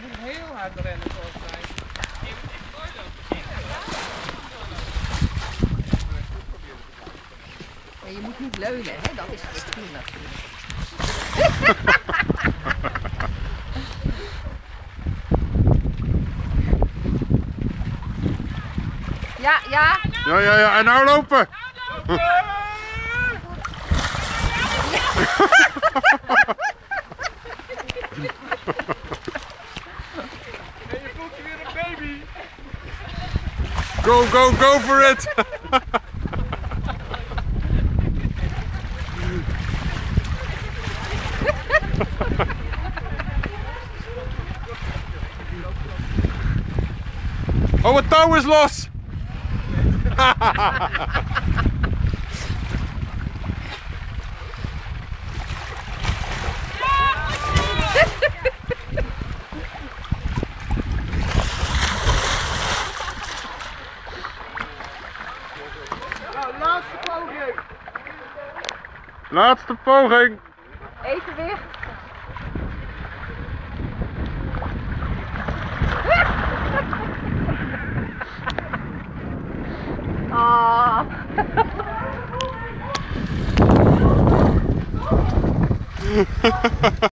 moet heel hard rennen volgens mij. Ja, je moet niet leunen, hè? dat is het doel natuurlijk. Ja, ja. Ja, ja, ja. En nou lopen. En Go, go, go for it. Oh, het touw is laatste poging. Laatste poging. Evenwicht. Ah.